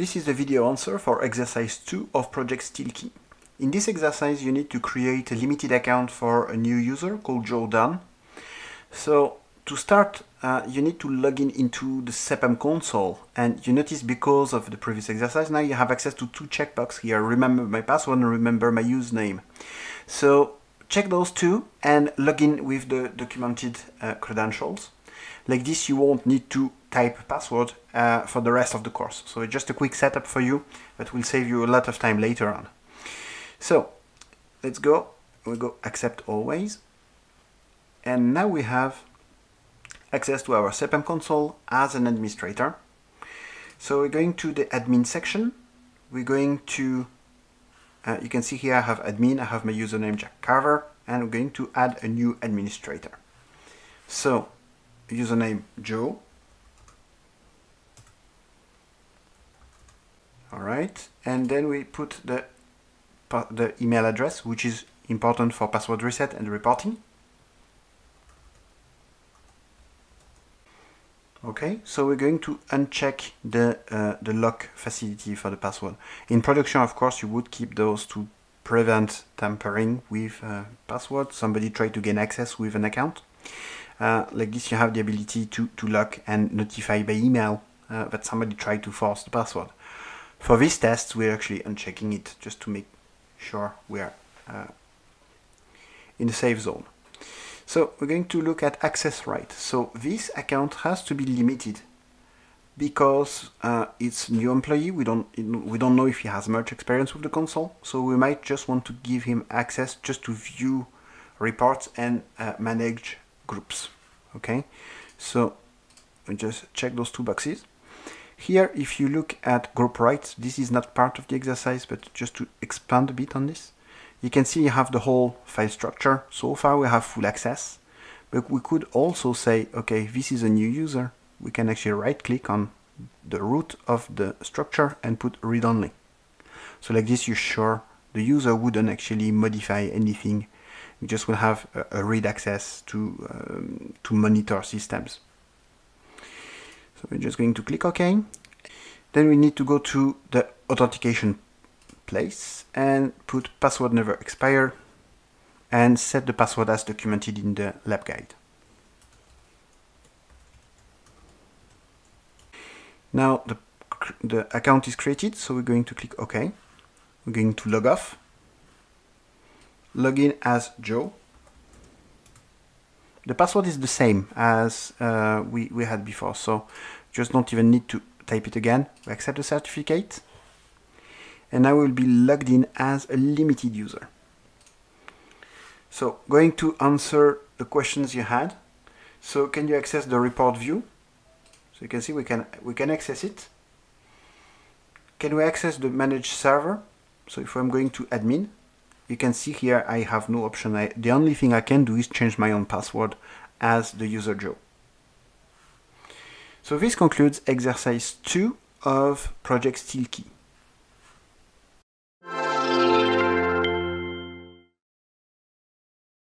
This is the video answer for exercise 2 of Project Steelkey. In this exercise you need to create a limited account for a new user called Jordan. So to start uh, you need to log in into the SEPM console and you notice because of the previous exercise now you have access to two checkboxes here remember my password and remember my username. So check those two and log in with the documented uh, credentials. Like this you won't need to type password uh, for the rest of the course. So it's just a quick setup for you that will save you a lot of time later on. So let's go, we go accept always. And now we have access to our SEPM console as an administrator. So we're going to the admin section. We're going to, uh, you can see here I have admin, I have my username Jack Carver, and we're going to add a new administrator. So username Joe, right? And then we put the the email address which is important for password reset and reporting. Okay so we're going to uncheck the uh, the lock facility for the password. In production of course you would keep those to prevent tampering with uh, password. Somebody try to gain access with an account. Uh, like this you have the ability to to lock and notify by email uh, that somebody tried to force the password for this test, we're actually unchecking it just to make sure we are uh, in the safe zone. So we're going to look at access right. So this account has to be limited because uh, it's new employee. We don't we don't know if he has much experience with the console. So we might just want to give him access just to view reports and uh, manage groups. Okay, so we just check those two boxes. Here, if you look at group rights, this is not part of the exercise, but just to expand a bit on this, you can see you have the whole file structure. So far we have full access, but we could also say, okay, this is a new user. We can actually right click on the root of the structure and put read only. So like this, you're sure the user wouldn't actually modify anything. You just will have a, read access to, um, to monitor systems. So we're just going to click OK. Then we need to go to the authentication place and put password never expire and set the password as documented in the lab guide. Now the, the account is created, so we're going to click OK. We're going to log off. Log in as Joe. The password is the same as uh, we, we had before, so just don't even need to type it again. We accept the certificate. And now we'll be logged in as a limited user. So going to answer the questions you had. So can you access the report view? So you can see we can we can access it. Can we access the managed server? So if I'm going to admin, you can see here I have no option. I, the only thing I can do is change my own password as the user Joe. So this concludes exercise 2 of Project Steelkey.